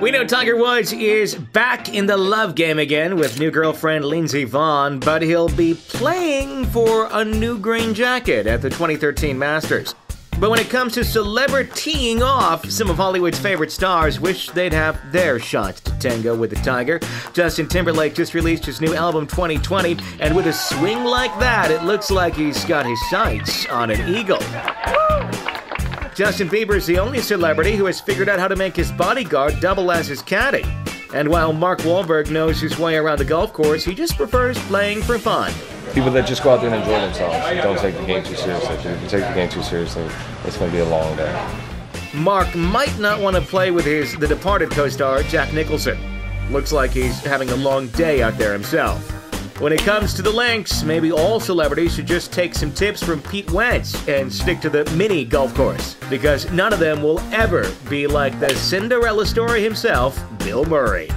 We know Tiger Woods is back in the love game again with new girlfriend Lindsey Vonn, but he'll be playing for a new green jacket at the 2013 Masters. But when it comes to celebritying off, some of Hollywood's favorite stars wish they'd have their shot to tango with the Tiger. Justin Timberlake just released his new album 2020, and with a swing like that, it looks like he's got his sights on an eagle. Justin Bieber is the only celebrity who has figured out how to make his bodyguard double as his caddy. And while Mark Wahlberg knows his way around the golf course, he just prefers playing for fun. People that just go out there and enjoy themselves and don't take the game too seriously. If you take the game too seriously, it's going to be a long day. Mark might not want to play with his The Departed co-star Jack Nicholson. Looks like he's having a long day out there himself. When it comes to the links, maybe all celebrities should just take some tips from Pete Wentz and stick to the mini golf course, because none of them will ever be like the Cinderella story himself, Bill Murray.